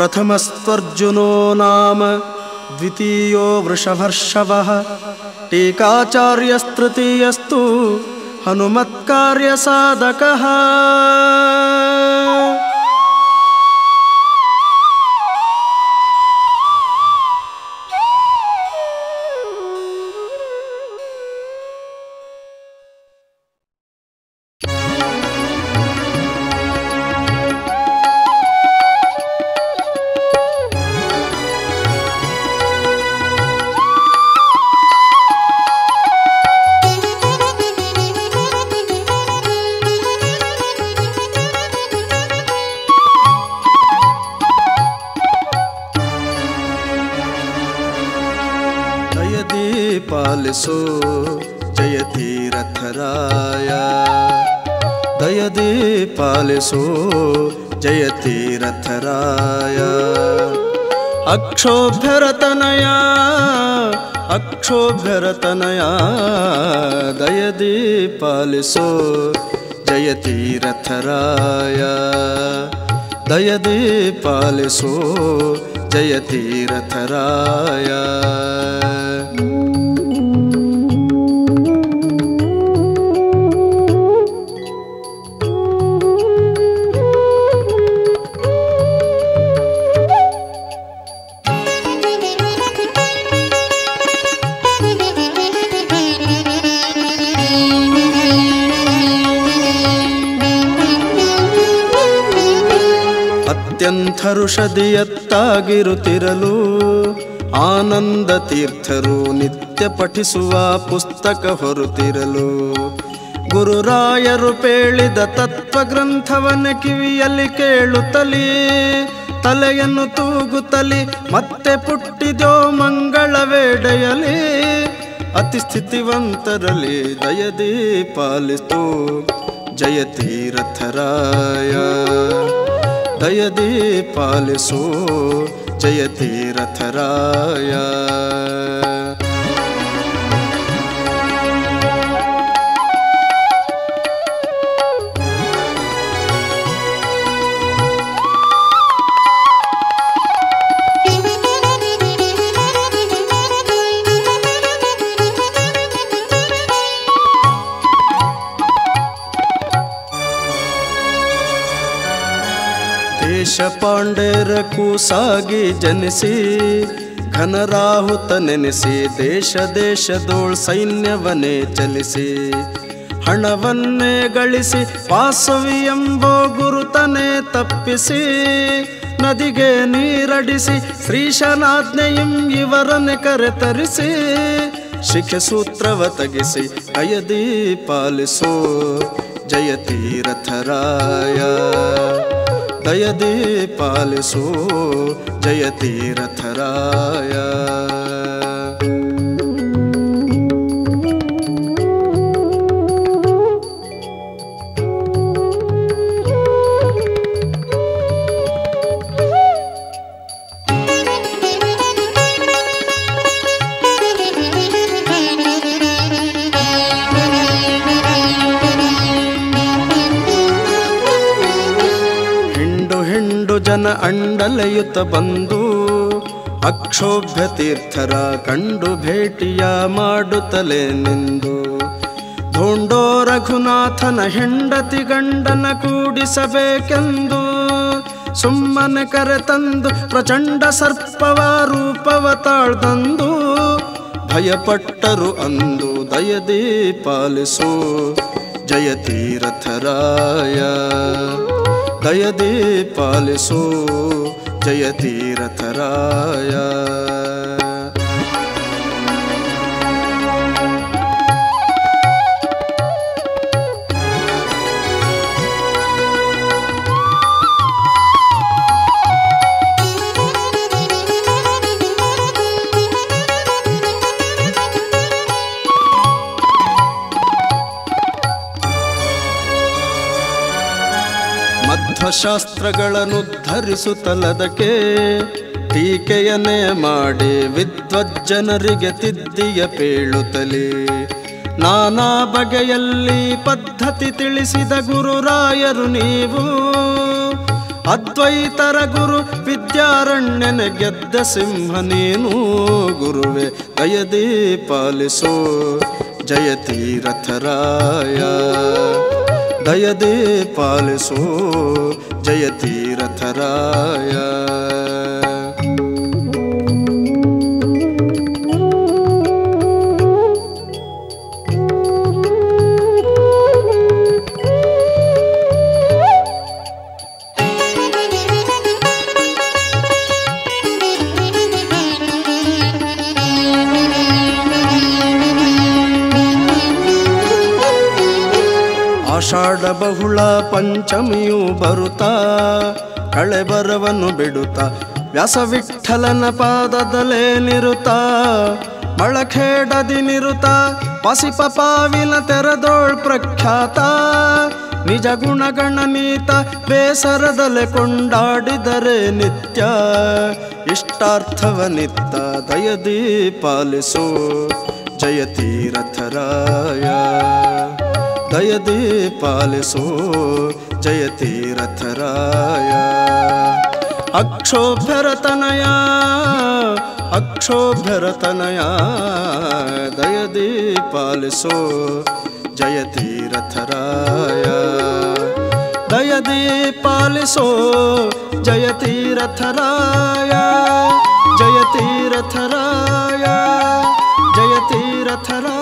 प्रथमस्त्वर्जुनो नाम द्वितीयो वृषभर्षव टीकाचार्यस्तृतीयस्तु हनुमत्कार्यसाधकः। ಪಾಲಿಸೋ ಜಯತೀರಥರಾಯ ದಯದಿ ಪಾಲಿಸೋ ಜಯತೀರಥರಾಯ ಅಕ್ಷೋಭ್ಯರತನಯ ಅಕ್ಷೋಭ್ಯರತನಯ ದಯದಿ ಪಾಲಿಸೋ ಜಯತೀರಥರಾಯ ದಯದಿ ಪಾಲಿಸೋ ಜಯತೀರಥರಾಯ ಅತ್ಯಂತ ಋಷದಿಯತ್ತಾಗಿರುತ್ತಿರಲು ಆನಂದ ತೀರ್ಥರು ನಿತ್ಯ ಪಠಿಸುವ ಪುಸ್ತಕ ಹೊರುತ್ತಿರಲು. ಗುರುರಾಯರು ಪೇಳಿದ ತತ್ವ ಗ್ರಂಥವನ ಕಿವಿಯಲ್ಲಿ ಕೇಳುತ್ತಲೇ, ತಲೆಯನ್ನು ತೂಗುತ್ತಲಿ, ಮತ್ತೆ ಪುಟ್ಟಿದೋ ಮಂಗಳ ವೇಡೆಯಲಿ. ಅತಿ ಸ್ಥಿತಿವಂತರಲ್ಲಿ ದಯದಿ ಪಾಲಿಸ್ತು ಜಯತೀರಥರಾಯ दयदे पालसो जयति रथराया ದೇಶ ಪಾಂಡೇರ ಕೂಸಾಗಿ ಜನಿಸಿ, ಘನರಾಹುತ ನೆನೆಸಿ, ದೇಶ ದೇಶದೋಳ್ ಸೈನ್ಯವನ್ನೇ ಚಲಿಸಿ. ಹಣವನ್ನೇ ಗಳಿಸಿ, ವಾಸವಿ ಎಂಬೋ ಗುರುತನೇ ತಪ್ಪಿಸಿ, ನದಿಗೆ ನೀರಡಿಸಿ, ಶ್ರೀಶನಾಜ್ಞೆಯಂ ಇವರನ್ನೇ ಕರೆತರಿಸಿ ಶಿಖ ಸೂತ್ರವ ತಗಿಸಿ ಅಯದಿ ಪಾಲಿಸೋ ಜಯತೀರಥರಾಯ. दयदे पालसो जयति रथराया ಹಿಂಡು ಜನ ಅಂಡಲೆಯುತ ಬಂದು, ಅಕ್ಷೋಭ್ಯ ತೀರ್ಥರ ಕಂಡು ಭೇಟಿಯ ಮಾಡುತ್ತಲೇ ನಿಂದು. ಧೋಂಡೋ ರಘುನಾಥನ ಹೆಂಡತಿ ಗಂಡನ ಕೂಡಿಸಬೇಕೆಂದು, ಸುಮ್ಮನೆ ಕರೆತಂದು ಪ್ರಚಂಡ ಸರ್ಪವ ರೂಪವ ತಾಳ್ದಂದು, ಭಯಪಟ್ಟರು ಅಂದು ದಯದಿ ಪಾಲಿಸೋ ಜಯತೀರಥರಾಯ दयदे दयदेपालसो जयतीरथराय ಮಧ್ವಶಾಸ್ತ್ರಗಳನ್ನು ಧರಿಸುತ್ತಲದಕ್ಕೆ ಟೀಕೆಯನ್ನೇ ಮಾಡಿ ವಿದ್ವಜ್ಜನರಿಗೆ ತಿದ್ದಿಯ ಪೇಳುತ್ತಲೇ. ನಾನಾ ಬಗೆಯಲ್ಲಿ ಪದ್ಧತಿ ತಿಳಿಸಿದ ಗುರುರಾಯರು ನೀವು. ಅದ್ವೈತರ ಗುರು ವಿದ್ಯಾರಣ್ಯನ ಗೆದ್ದ ಸಿಂಹ ನೀನು. ಗುರುವೆ ದಯದಿ ಪಾಲಿಸೋ ಜಯತೀರಥರಾಯ दयदे पालसो जयतीरथराय ಆಷಾಢ ಬಹುಳ ಪಂಚಮಿಯು ಬರುತ್ತಾ ಕಳೆಬರವನ್ನು ಬಿಡುತ್ತಾ ವ್ಯಾಸವಿಠಲನ ಪಾದದಲೇ ನಿರುತ ಮಳಖೇಡದಿ ನಿರುತ ಪಸಿಪ ಪಾವಿನ ತೆರೆದೋಳ್ ಪ್ರಖ್ಯಾತ, ನಿಜ ಗುಣಗಣನೀತ ಬೇಸರದಲೆ ಕೊಂಡಾಡಿದರೆ ನಿತ್ಯ, ಇಷ್ಟಾರ್ಥವ ನಿತ್ತ ದಯದಿ ಪಾಲಿಸೋ ಜಯತೀರಥರಾಯ दय दे पाल सो, जय तीरथ राया। अक्षोभ्यरतनया अक्षोभ्यरतनया दय दे पाल सो, जय तीरथ राया। दय दे पाल सो, जय तीरथ राया। जय तीरथ राया, जय तीरथ राया।